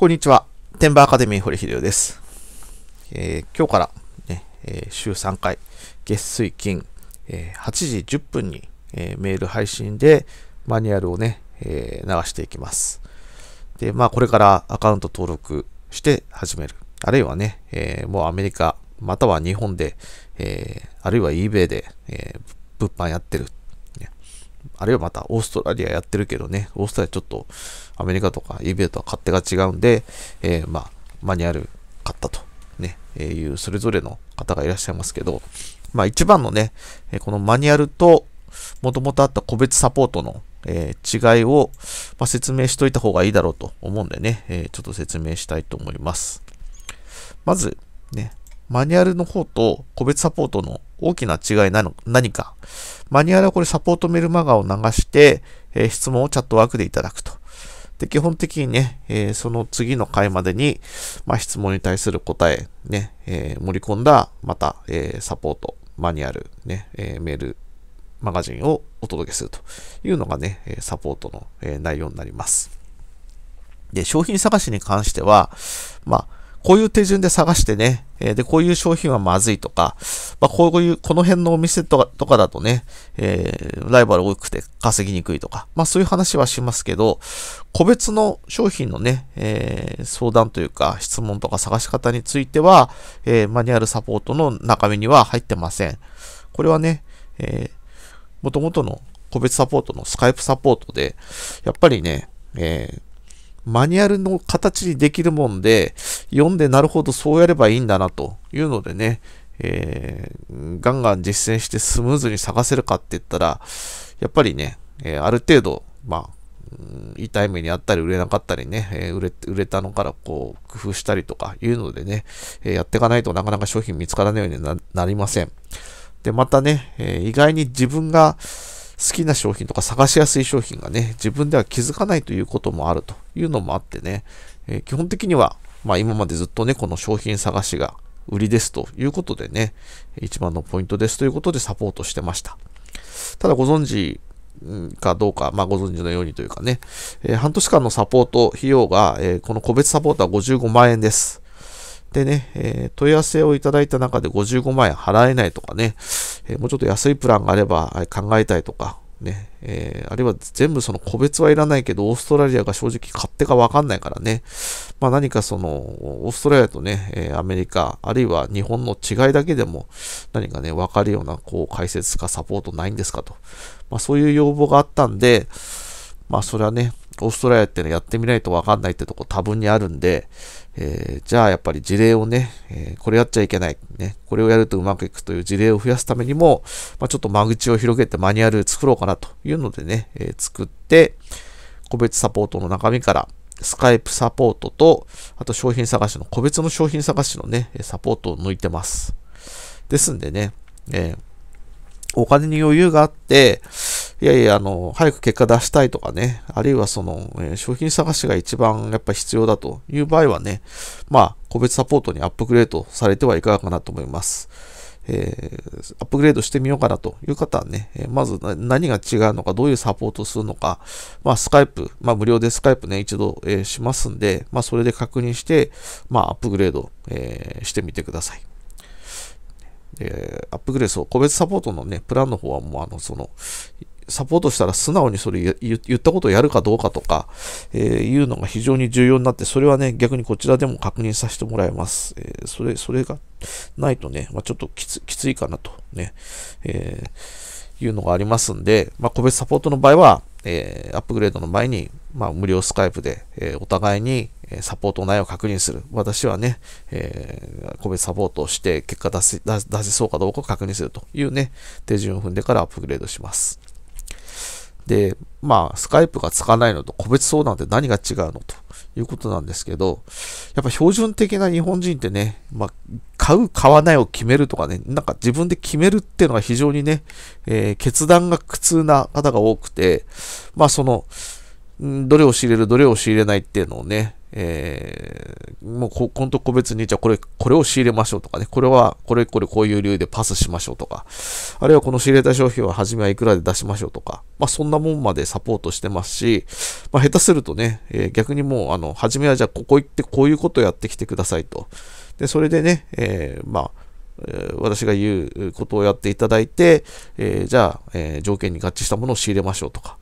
こんにちは。天馬アカデミー堀秀夫です。えー、今日から、ねえー、週3回、月水金、えー、8時10分に、えメール配信でマニュアルをね、え流していきます。で、まあこれからアカウント登録して始める。あるいはね、えもうアメリカ、または日本で、えあるいは eBay で、え物販やってる。あるいはまたオーストラリアやってるけどね、オーストラリアちょっとアメリカとか eBay とは勝手が違うんで、えー、まあ、マニュアル買ったと、ね、えー、いうそれぞれの方がいらっしゃいますけど、まあ一番のね、このマニュアルと元々あった個別サポートの、えー、違いを、まあ、説明しといた方がいいだろうと思うんでね、え、ちょっと説明したいと思います。まず、ね、マニュアルの方と個別サポートの大きな違いなの何か。マニュアルはこれサポートメルマガを流して、えー、質問をチャットワークでいただくと。で、基本的にね、えー、その次の回までに、まあ、質問に対する答え、ね、えー、盛り込んだ、また、えサポート、マニュアル、ね、えメール、マガジンをお届けするというのがね、サポートの内容になります。で、商品探しに関しては、まあ、こういう手順で探してね、えー、で、こういう商品はまずいとか、まあ、こういう、この辺のお店とかとかだとね、えー、ライバル多くて稼ぎにくいとか、まあそういう話はしますけど、個別の商品のね、えー、相談というか質問とか探し方については、えー、マニュアルサポートの中身には入ってません。これはね、えー、元々の個別サポートのスカイプサポートで、やっぱりね、えー、マニュアルの形にできるもんで、読んでなるほどそうやればいいんだなというのでね、えー、ガンガン実践してスムーズに探せるかって言ったら、やっぱりね、えー、ある程度、まあ、痛い目にあったり売れなかったりね、えー、売れ売れたのからこう工夫したりとかいうのでね、えー、やっていかないとなかなか商品見つからないようになりません。で、またね、えー、意外に自分が好きな商品とか探しやすい商品がね、自分では気づかないということもあるというのもあってね、え、基本的には、まあ今までずっとね、この商品探しが売りですということでね、一番のポイントですということでサポートしてました。ただご存知かどうか、まあご存知のようにというかね、えー、半年間のサポート費用が、えー、この個別サポートは55万円です。でね、えー、問い合わせをいただいた中で55万円払えないとかね、え、もうちょっと安いプランがあれば考えたいとか、ね、えー、あるいは全部その個別はいらないけど、オーストラリアが正直勝手かわかんないからね、まあ何かその、オーストラリアとね、えー、アメリカ、あるいは日本の違いだけでも何かね、わかるようなこう解説かサポートないんですかと。まあそういう要望があったんで、まあそれはね、オーストラリアってのやってみないとわかんないってとこ多分にあるんで、えー、じゃあやっぱり事例をね、えー、これやっちゃいけない、ね、これをやるとうまくいくという事例を増やすためにも、まあ、ちょっと間口を広げてマニュアル作ろうかなというのでね、えー、作って、個別サポートの中身から、スカイプサポートと、あと商品探しの、個別の商品探しのね、サポートを抜いてます。ですんでね、えー、お金に余裕があって、いやいや、あの、早く結果出したいとかね、あるいはその、えー、商品探しが一番やっぱ必要だという場合はね、まあ、個別サポートにアップグレードされてはいかがかなと思います。えー、アップグレードしてみようかなという方はね、えー、まず何が違うのか、どういうサポートするのか、まあ、スカイプ、まあ、無料でスカイプね、一度、えー、しますんで、まあ、それで確認して、まあ、アップグレード、えしてみてください。えアップグレード、個別サポートのね、プランの方はもう、あの、その、サポートしたら素直にそれ言ったことをやるかどうかとか、えー、いうのが非常に重要になって、それはね、逆にこちらでも確認させてもらいます。えー、それ、それがないとね、まあ、ちょっときつきついかなとね、えー、いうのがありますんで、まあ、個別サポートの場合は、えー、アップグレードの前に、まあ、無料スカイプで、え、お互いにサポート内容を確認する。私はね、えー、個別サポートをして結果出せ出せそうかどうかを確認するというね、手順を踏んでからアップグレードします。で、まあ、スカイプがつかないのと個別相談って何が違うのということなんですけど、やっぱ標準的な日本人ってね、まあ、買う、買わないを決めるとかね、なんか自分で決めるっていうのが非常にね、えー、決断が苦痛な方が多くて、まあその、どれを仕入れる、どれを仕入れないっていうのをね、えー、もうこ、ほんと個別に、じゃあこれ、これを仕入れましょうとかね、これは、これ、これ、こういう理由でパスしましょうとか、あるいはこの仕入れた商品は初めはいくらで出しましょうとか、まあそんなもんまでサポートしてますし、まあ下手するとね、えー、逆にもう、あの、初めはじゃあここ行ってこういうことをやってきてくださいと。で、それでね、えー、まあ、私が言うことをやっていただいて、えー、じゃあ、えー、条件に合致したものを仕入れましょうとか、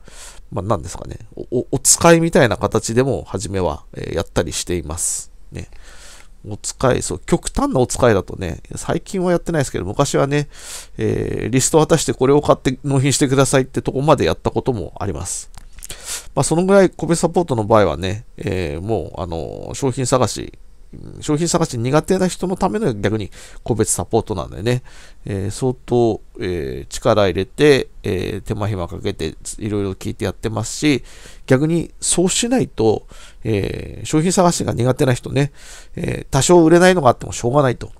まあ、何ですかねお、お使いみたいな形でも、初めは、え、やったりしています。ね。お使い、そう、極端なお使いだとね、最近はやってないですけど、昔はね、えー、リスト渡してこれを買って納品してくださいってとこまでやったこともあります。まあ、そのぐらい個別サポートの場合はね、えー、もう、あの、商品探し、商品探し苦手な人のための逆に個別サポートなんでね、えー、相当、えー、力入れて、えー、手間暇かけていろいろ聞いてやってますし、逆にそうしないと、え商品探しが苦手な人ね、え多少売れないのがあってもしょうがないと。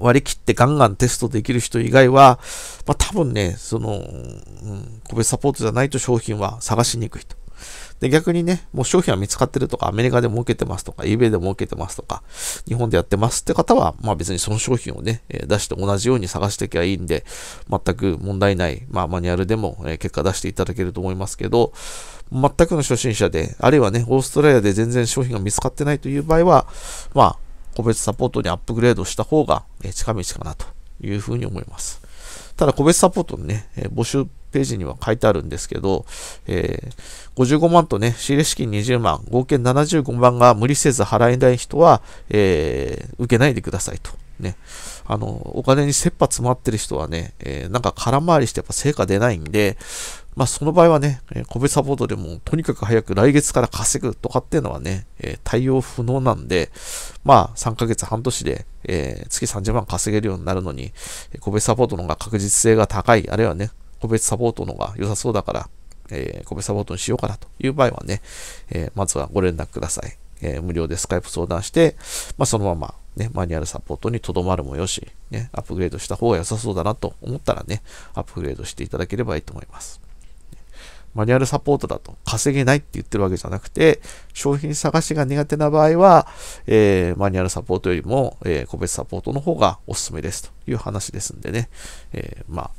割り切ってガンガンテストできる人以外は、まあ、多分ね、その、うん、個別サポートじゃないと商品は探しにくいと。で、逆にね、もう商品は見つかってるとか、アメリカで儲けてますとか、eBay で儲けてますとか、日本でやってますって方は、まあ別にその商品をね、出して同じように探していけばいいんで、全く問題ない、まあマニュアルでも結果出していただけると思いますけど、全くの初心者で、あるいはね、オーストラリアで全然商品が見つかってないという場合は、まあ、個別サポートにアップグレードした方が近道かなというふうに思います。ただ、個別サポートのね、募集ページには書いてあるんですけど、えー、55万とね、仕入れ資金20万、合計75万が無理せず払えない人は、えー、受けないでくださいと。ね。あの、お金に切羽詰まってる人はね、えー、なんか空回りしてやっぱ成果出ないんで、まあその場合はね、え個別サポートでもとにかく早く来月から稼ぐとかっていうのはね、え対応不能なんで、まあ3ヶ月半年で、え月30万稼げるようになるのに、個別サポートの方が確実性が高い、あるいはね、個別サポートの方が良さそうだから、え個別サポートにしようかなという場合はね、えまずはご連絡ください。え無料でスカイプ相談して、まあそのままね、マニュアルサポートにとどまるもよし、ね、アップグレードした方が良さそうだなと思ったらね、アップグレードしていただければいいと思います。マニュアルサポートだと稼げないって言ってるわけじゃなくて、商品探しが苦手な場合は、えー、マニュアルサポートよりも、えー、個別サポートの方がおすすめですという話ですんでね、えー、まあ、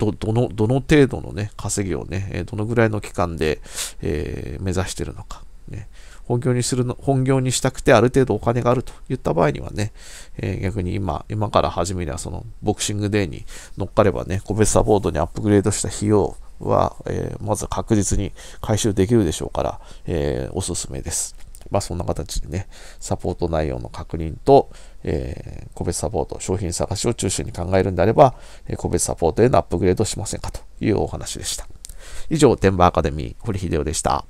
ど、どの、どの程度のね、稼ぎをね、どのぐらいの期間で、え目指してるのか、ね、本業にするの、本業にしたくてある程度お金があるといった場合にはね、えー、逆に今、今から始めりゃそのボクシングデーに乗っかればね、個別サポートにアップグレードした費用は、えー、まず確実に回収できるでしょうから、えー、おすすめです。まあそんな形でね、サポート内容の確認と、えー、個別サポート、商品探しを中心に考えるんであれば、えー、個別サポートへのアップグレードしませんかというお話でした。以上、テンバーアカデミー、堀秀夫でした。